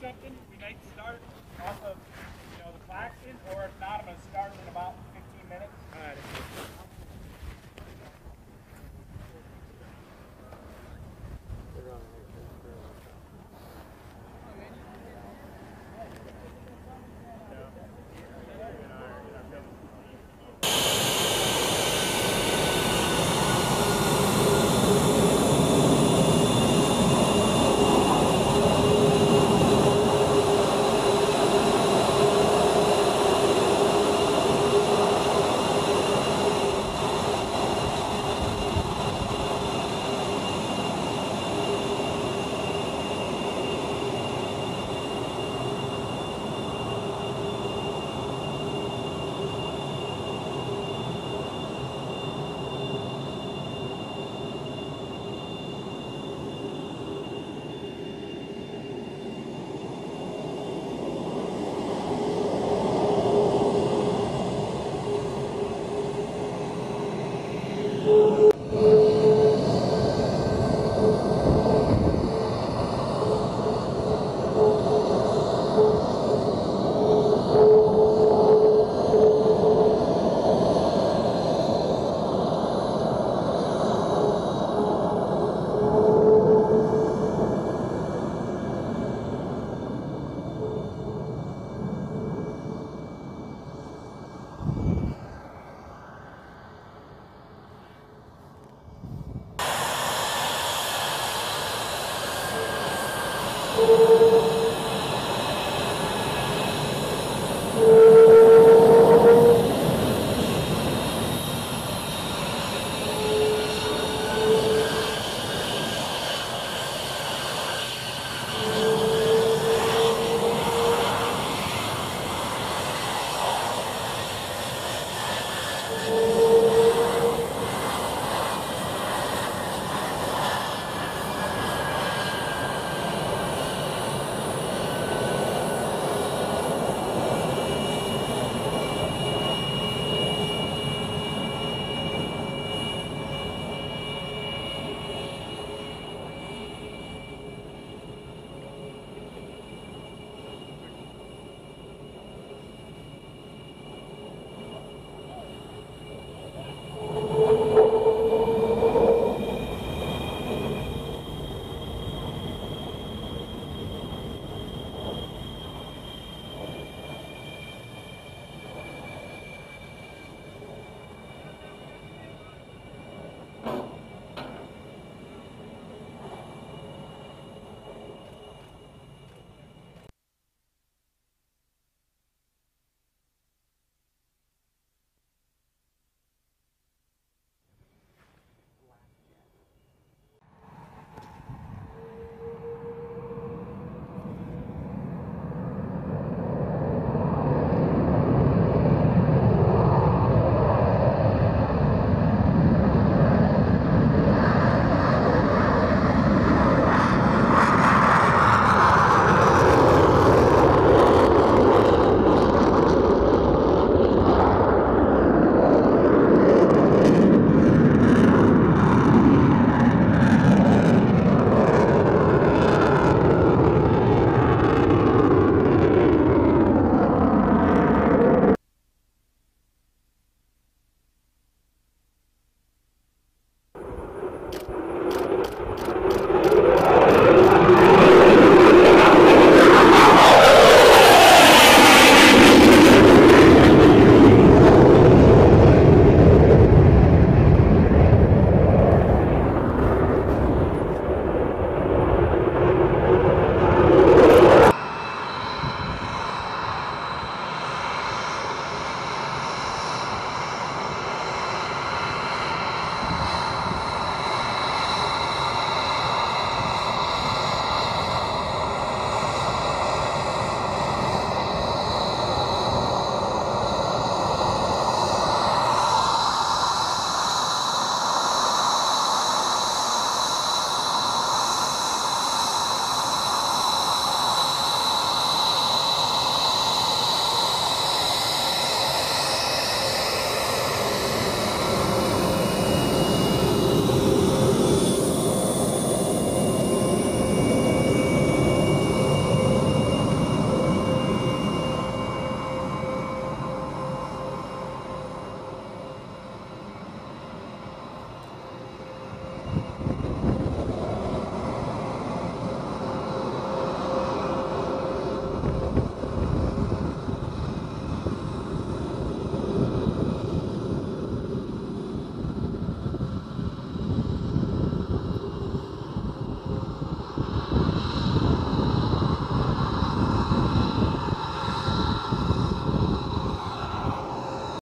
something, we might start off of, you know, the Claxton, or if not, I'm gonna start in about Thank you.